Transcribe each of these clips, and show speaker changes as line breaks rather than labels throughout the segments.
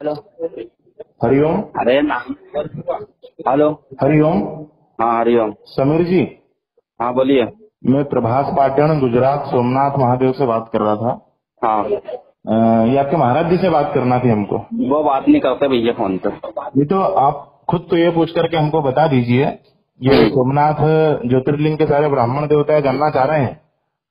Hello.
Hariom
अरे नाम hello.
Hariom
हाँ हरिओम
समीर जी।
हाँ बोलिए।
मैं प्रभास पाटण गुजरात सोमनाथ महादेव से बात कर रहा था।
हाँ।
ये आपके महाराज जी से बात करना थी हमको।
वो बात नहीं करते भैया फ़ोन पे।
ये तो आप खुद तो ये पूछ करके हमको बता दीजिए। ये सोमनाथ ज्योतिर्लिंग के सारे ब्राह्मण देवता जानना चाह रहे हैं?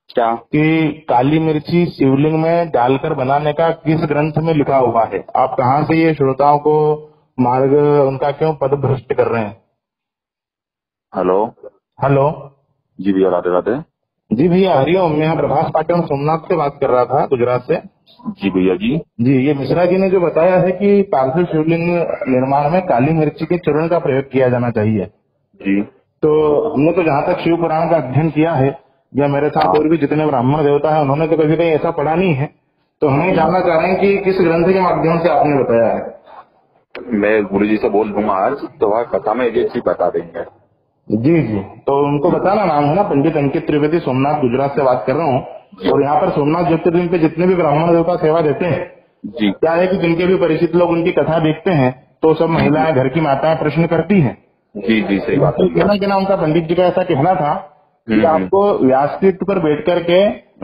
क्या?
कि काली मिर्ची शिवलिंग में डालकर बनाने का किस ग्रंथ में लिखा हुआ है? आप कहाँ से ये श्रोताओं को मार्ग उनका क्यों पद भ्रष्ट कर रहे हैं?
हेलो?
हेलो?
जी भैया राधे राधे।
जी भैया हरिओम। मैं यहाँ प्रभास पाटण सोमनाथ से बात कर रहा था गुजरात से।
जी भैया जी।
जी ये मिश्रा जी ने जो बताया है कि पार्थिव शिवलिंग निर्माण में काली मिर्ची के चूर्ण का प्रयोग किया जाना चाहिए।
जी।
तो हमने तो जहाँ तक शिव पुराण का अध्ययन किया है या मेरे साथ और भी जितने ब्राह्मण देवता है उन्होंने तो कभी कहीं ऐसा पढ़ा नहीं है। तो हम ये जानना चाह रहे हैं कि किस ग्रंथ के माध्यम से आपने बताया है?
मैं गुरु जी से बोल दूँगा आज तो वह कथा में ये चीज़ बता देंगे।
जी जी। तो उनको बताना नाम है ना पंडित अंकित त्रिवेदी सोमनाथ गुजरात से बात कर रहा हूँ। और यहाँ पर सोमनाथ ज्योतिर्लिंग पे जितने भी ब्राह्मण देवता सेवा देते हैं
जी।
क्या है कि जिनके भी परिचित लोग उनकी कथा देखते हैं तो सब महिलाएँ घर की माताएँ प्रश्न करती हैं।
जी जी सही बात
तो
है
कहना कहना उनका पंडित जी का ऐसा कहना था कि
हम्म।
आपको व्यासपीठ पर बैठ करके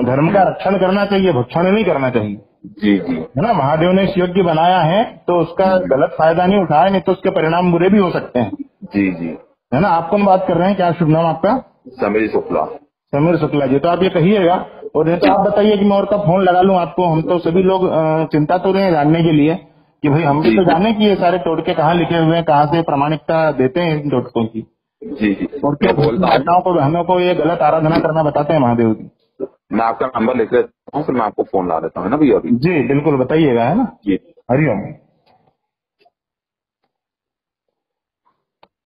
धर्म का रक्षण करना चाहिए भक्षण नहीं करना चाहिए।
जी जी।
है ना? महादेव ने इस योग्य बनाया है तो उसका गलत फ़ायदा नहीं उठाया नहीं तो उसके परिणाम बुरे भी हो सकते हैं।
जी जी।
है ना? आप कौन बात कर रहे हैं? क्या शुभ नाम आपका?
समीर शुक्ला।
समीर शुक्ला जी तो आप ये कहिएगा। और नहीं तो आप बताइए कि मैं और का फ़ोन लगा लूँ आपको। हम तो सभी लोग चिंता तो रहे हैं जानने के लिए कि भाई हम भी तो जाने कि ये सारे टोटके कहाँ लिखे हुए हैं कहाँ से प्रामाणिकता देते हैं इन टोटकों की।
जी जी।
और क्या
हूँ।
माताओं को बहनों को ये गलत आराधना करना बताते हैं महादेव जी?
मैं आपका नंबर लिख लेता हूँ फिर मैं आपको फ़ोन ला देता हूँ ना भैया
जी बिल्कुल बताइएगा है ना?
जी।
हरिओम।